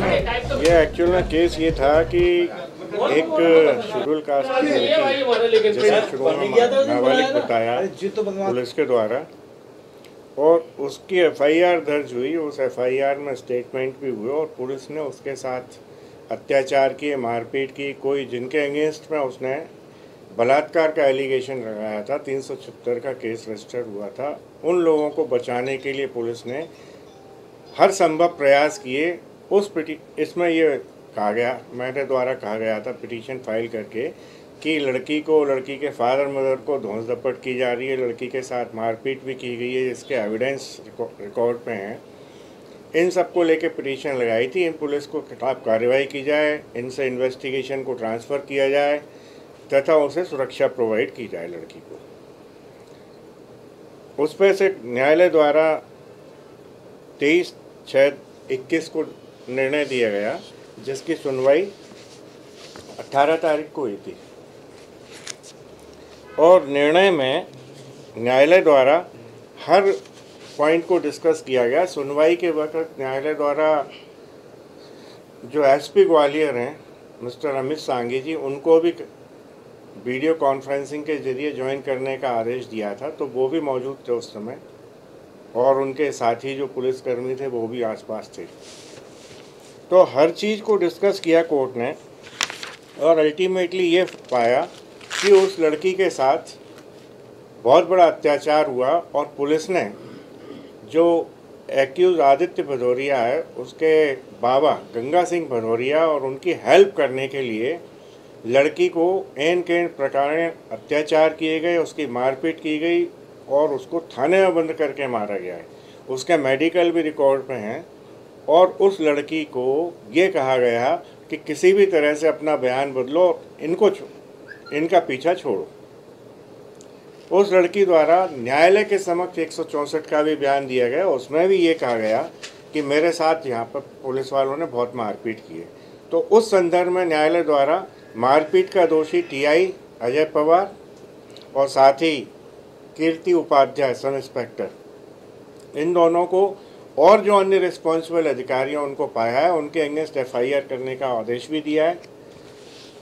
ये एक्चुअल में केस ये था कि एक शेड्यूल कास्ट की लड़की जैसे शुरू में नाबालिग बताया पुलिस के द्वारा और उसकी एफआईआर दर्ज हुई उस एफआईआर में स्टेटमेंट भी हुए और पुलिस ने उसके साथ अत्याचार किए मारपीट की। कोई जिनके अगेंस्ट में उसने बलात्कार का एलिगेशन लगाया था तीन का केस रजिस्टर हुआ था उन लोगों को बचाने के लिए पुलिस ने हर संभव प्रयास किए उस पिटी, इसमें ये कहा गया, मेरे द्वारा कहा गया था पिटीशन फ़ाइल करके, कि लड़की को, लड़की के फादर मदर को धोस दपट की जा रही है, लड़की के साथ मारपीट भी की गई है, जिसके एविडेंस रिकॉर्ड पे हैं। इन सबको लेके पिटीशन लगाई थी, इन पुलिस को खिलाफ कार्रवाई की जाए, इनसे इन्वेस्टिगेशन को ट्रांसफ़र किया जाए, तथा उसे सुरक्षा प्रोवाइड की जाए लड़की को। उस पर से न्यायालय द्वारा तेईस छः इक्कीस को निर्णय दिया गया, जिसकी सुनवाई 18 तारीख को हुई थी। और निर्णय में न्यायालय द्वारा हर पॉइंट को डिस्कस किया गया। सुनवाई के वक्त न्यायालय द्वारा जो एसपी ग्वालियर हैं, मिस्टर अमित सांगी जी, उनको भी वीडियो कॉन्फ्रेंसिंग के ज़रिए ज्वाइन करने का आदेश दिया था तो वो भी मौजूद थे उस समय। और उनके साथी जो पुलिसकर्मी थे, वो भी आसपास थे। तो हर चीज़ को डिस्कस किया कोर्ट ने और अल्टीमेटली ये पाया कि उस लड़की के साथ बहुत बड़ा अत्याचार हुआ और पुलिस ने जो एक्यूज आदित्य भदौरिया है, उसके बाबा गंगा सिंह भदौरिया और उनकी हेल्प करने के लिए लड़की को एन के प्रकार अत्याचार किए गए, उसकी मारपीट की गई और उसको थाने में बंद करके मारा गया है। उसके मेडिकल भी रिकॉर्ड में हैं। और उस लड़की को ये कहा गया कि किसी भी तरह से अपना बयान बदलो, इनको इनका पीछा छोड़ो। उस लड़की द्वारा न्यायालय के समक्ष एक सौ चौंसठ का भी बयान दिया गया। उसमें भी ये कहा गया कि मेरे साथ यहाँ पर पुलिस वालों ने बहुत मारपीट की है। तो उस संदर्भ में न्यायालय द्वारा मारपीट का दोषी टीआई अजय पवार और साथ ही कीर्ति उपाध्याय, सब इंस्पेक्टर, इन दोनों को और जो अन्य रिस्पॉन्सिबल अधिकारी हैं उनको पाया है, उनके अगेंस्ट एफआईआर करने का आदेश भी दिया है।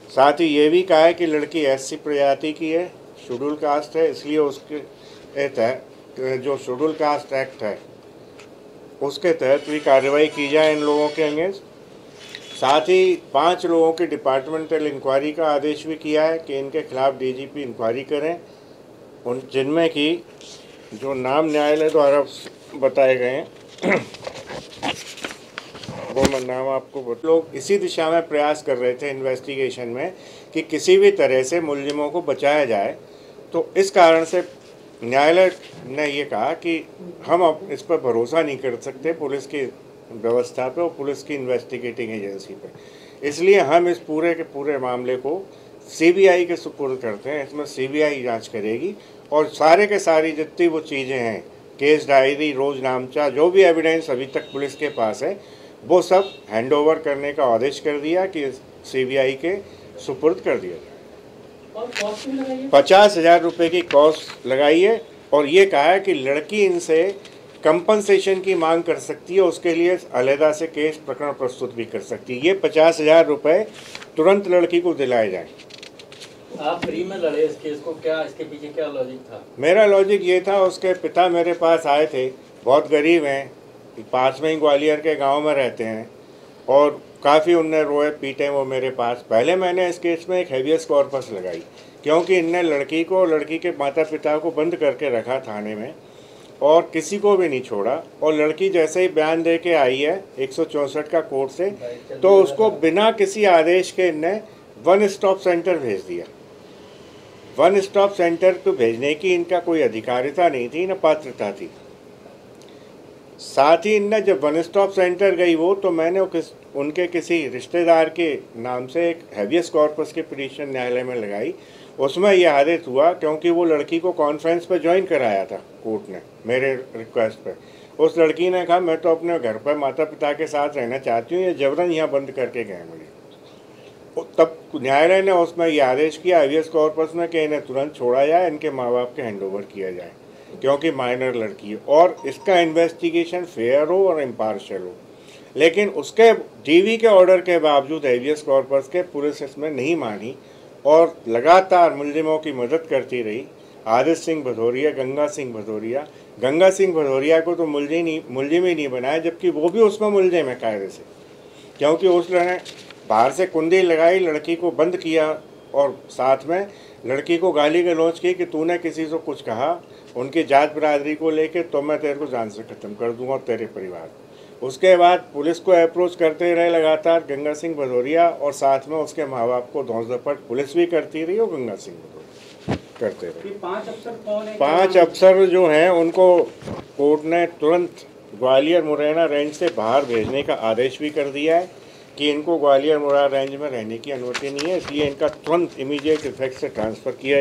साथ ही ये भी कहा है कि लड़की एससी प्रजाति की है शेड्यूल कास्ट है, इसलिए उसके तहत, जो शेड्यूल कास्ट एक्ट है, उसके तहत भी कार्रवाई की जाए इन लोगों के अगेंस्ट साथ ही पाँच लोगों की डिपार्टमेंटल इंक्वायरी का आदेश भी किया है कि इनके खिलाफ डीजीपी इंक्वायरी करें। उन, जिनमें की जो नाम न्यायालय द्वारा बताए गए हैं वो मैं नाम आपको लोग इसी दिशा में प्रयास कर रहे थे इन्वेस्टिगेशन में कि किसी भी तरह से मुलजिमों को बचाया जाए। तो इस कारण से न्यायालय ने ये कहा कि हम अब इस पर भरोसा नहीं कर सकते पुलिस की व्यवस्था पे और पुलिस की इन्वेस्टिगेटिंग एजेंसी पे। इसलिए हम इस पूरे के पूरे मामले को सीबीआई के सुपुर्द करते हैं। इसमें सीबीआई जाँच करेगी और सारे के सारी जितनी वो चीज़ें हैं केस डायरी रोज नामचा जो भी एविडेंस अभी तक पुलिस के पास है वो सब हैंड ओवर करने का आदेश कर दिया कि सीबीआई के सुपुर्द कर दिया जाए। पचास हज़ार रुपये की कॉस्ट लगाई है और ये कहा है कि लड़की इनसे कंपनसेशन की मांग कर सकती है उसके लिए अलहदा से केस प्रकरण प्रस्तुत भी कर सकती है। ये पचास हज़ार रुपये तुरंत लड़की को दिलाए जाए। आप फ्री में लड़े इस केस को क्या इसके पीछे क्या लॉजिक था? मेरा लॉजिक ये था उसके पिता मेरे पास आए थे बहुत गरीब हैं पास में ही ग्वालियर के गाँव में रहते हैं और काफ़ी उनने रोए पीटे वो मेरे पास। पहले मैंने इस केस में एक हैवियस कॉर्पस लगाई क्योंकि इनने लड़की को लड़की के माता पिता को बंद करके रखा थाने में और किसी को भी नहीं छोड़ा और लड़की जैसे ही बयान दे के आई है एक का कोर्ट से तो उसको बिना किसी आदेश के इनने वन स्टॉप सेंटर भेज दिया। वन स्टॉप सेंटर को भेजने की इनका कोई अधिकारिता नहीं थी, न पात्रता थी। साथ ही इनने जब वन स्टॉप सेंटर गई वो तो मैंने किस, उनके किसी रिश्तेदार के नाम से एक हैवियस कॉर्पस के पिटीशन न्यायालय में लगाई। उसमें यह आदेश हुआ, क्योंकि वो लड़की को कॉन्फ्रेंस पर ज्वाइन कराया था कोर्ट ने, मेरे रिक्वेस्ट पर उस लड़की ने कहा, मैं तो अपने घर पर माता पिता के साथ रहना चाहती हूँ, ये जबरन यहाँ बंद करके गए मुझे। तब न्यायालय ने उसमें यह आदेश किया एवियस कॉर्पस में कि इन्हें तुरंत छोड़ा जाए, इनके माँ बाप के हैंड किया जाए, क्योंकि माइनर लड़की है। और इसका इन्वेस्टिगेशन फेयर हो और इम्पार्शल हो। लेकिन उसके डीवी के ऑर्डर के बावजूद एवियस कॉर्पस के पुलिस इसमें नहीं मानी और लगातार मुलजिमों की मदद करती रही। आदित्य सिंह भदौरिया, गंगा सिंह भदौरिया। गंगा सिंह भदौरिया को तो मुलजिम नहीं, मुलजिम ही नहीं बनाया, जबकि वो भी उसमें मुलजिम है कायदे से, क्योंकि उसने बाहर से कुंडी लगाई लड़की को बंद किया और साथ में लड़की को गाली गलौज की कि तूने किसी से कुछ कहा उनकी जात बरादरी को लेके तो मैं तेरे को जान से ख़त्म कर दूँगा और तेरे परिवार को। उसके बाद पुलिस को अप्रोच करते रहे लगातार गंगा सिंह भदौरिया और साथ में उसके माँ बाप को धौस धपट पुलिस भी करती रही और गंगा सिंह भदौरिया करते रहे। पाँच अफसर कौन है? पाँच अफसर जो हैं उनको कोर्ट ने तुरंत ग्वालियर मुरैना रेंज से बाहर भेजने का आदेश भी कर दिया है। कि इनको ग्वालियर मुरार रेंज में रहने की अनुमति नहीं है, इसलिए इनका तुरंत इमीडिएट इफ़ेक्ट से ट्रांसफ़र किया